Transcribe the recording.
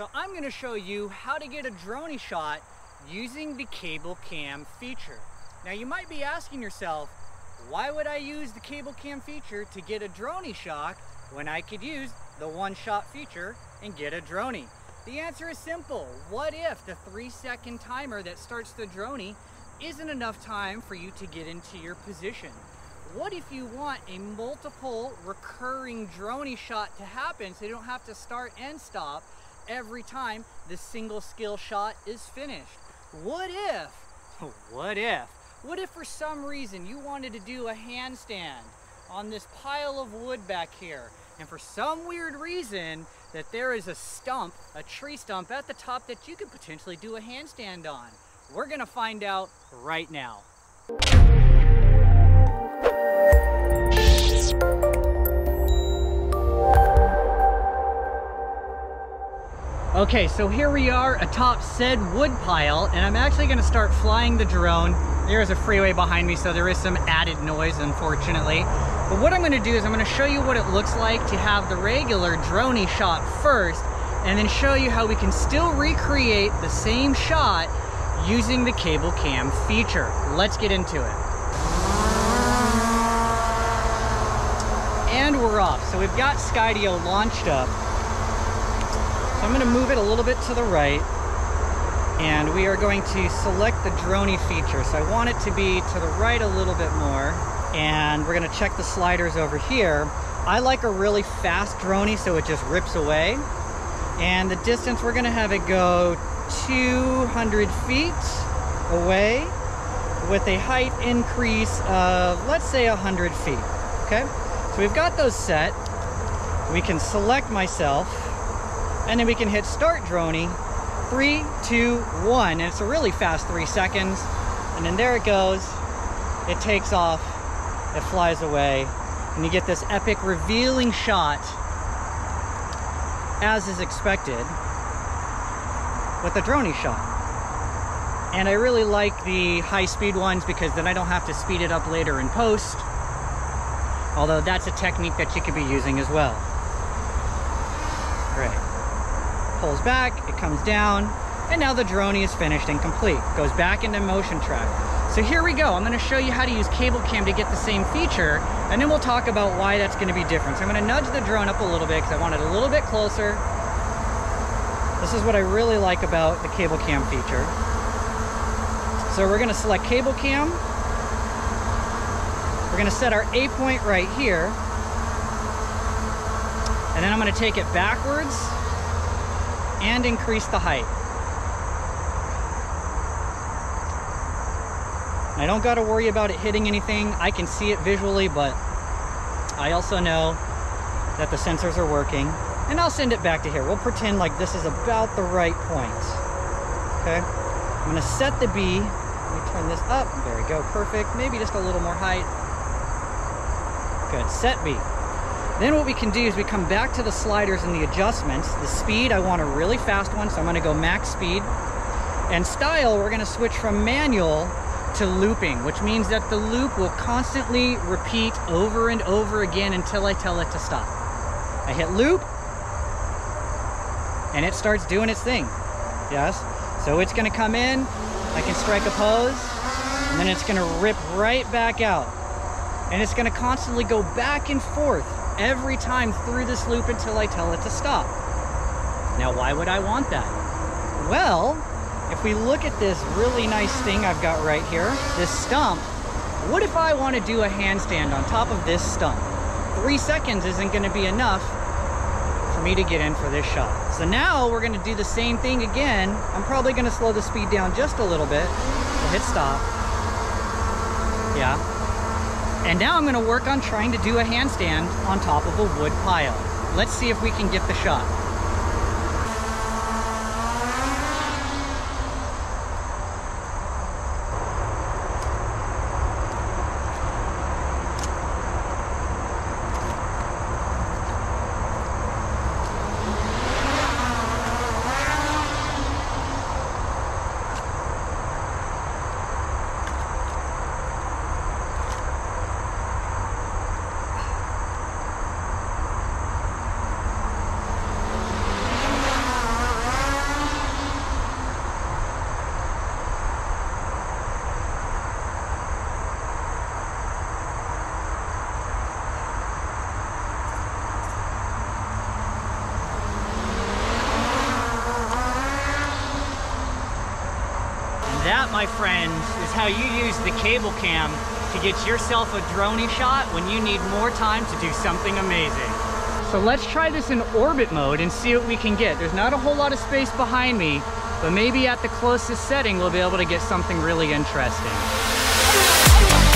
So I'm gonna show you how to get a dronie shot using the cable cam feature. Now you might be asking yourself, why would I use the cable cam feature to get a dronie shot when I could use the one shot feature and get a dronie? The answer is simple. What if the three second timer that starts the dronie isn't enough time for you to get into your position? What if you want a multiple recurring dronie shot to happen so you don't have to start and stop every time the single skill shot is finished? What if, what if, what if for some reason you wanted to do a handstand on this pile of wood back here and for some weird reason that there is a stump, a tree stump at the top that you could potentially do a handstand on? We're gonna find out right now. Okay, so here we are atop said wood pile, and I'm actually gonna start flying the drone. There is a freeway behind me, so there is some added noise, unfortunately. But what I'm gonna do is I'm gonna show you what it looks like to have the regular drone shot first, and then show you how we can still recreate the same shot using the cable cam feature. Let's get into it. And we're off. So we've got Skydio launched up. I'm gonna move it a little bit to the right and we are going to select the dronie feature. So I want it to be to the right a little bit more and we're gonna check the sliders over here. I like a really fast dronie so it just rips away. And the distance, we're gonna have it go 200 feet away with a height increase of, let's say 100 feet, okay? So we've got those set. We can select myself and then we can hit start dronie. Three, two, one. And it's a really fast three seconds. And then there it goes. It takes off, it flies away, and you get this epic revealing shot as is expected with a drone shot. And I really like the high speed ones because then I don't have to speed it up later in post. Although that's a technique that you could be using as well. Pulls back, it comes down, and now the drone is finished and complete. Goes back into motion track. So here we go. I'm gonna show you how to use cable cam to get the same feature, and then we'll talk about why that's gonna be different. So I'm gonna nudge the drone up a little bit because I want it a little bit closer. This is what I really like about the cable cam feature. So we're gonna select cable cam. We're gonna set our A point right here. And then I'm gonna take it backwards and increase the height. I don't got to worry about it hitting anything. I can see it visually, but I also know that the sensors are working. And I'll send it back to here. We'll pretend like this is about the right point. Okay? I'm to set the B. Let me turn this up. There we go. Perfect. Maybe just a little more height. Good. Set B. Then what we can do is we come back to the sliders and the adjustments. The speed, I want a really fast one, so I'm going to go max speed. And style, we're going to switch from manual to looping, which means that the loop will constantly repeat over and over again until I tell it to stop. I hit loop, and it starts doing its thing. Yes? So it's gonna come in, I can strike a pose, and then it's gonna rip right back out. And it's gonna constantly go back and forth every time through this loop until I tell it to stop. Now, why would I want that? Well, if we look at this really nice thing I've got right here, this stump, what if I want to do a handstand on top of this stump? Three seconds isn't going to be enough for me to get in for this shot. So now we're going to do the same thing again. I'm probably going to slow the speed down just a little bit. We'll hit stop. Yeah. And now I'm going to work on trying to do a handstand on top of a wood pile. Let's see if we can get the shot. That, my friends, is how you use the cable cam to get yourself a dronie shot when you need more time to do something amazing. So let's try this in orbit mode and see what we can get. There's not a whole lot of space behind me, but maybe at the closest setting we'll be able to get something really interesting.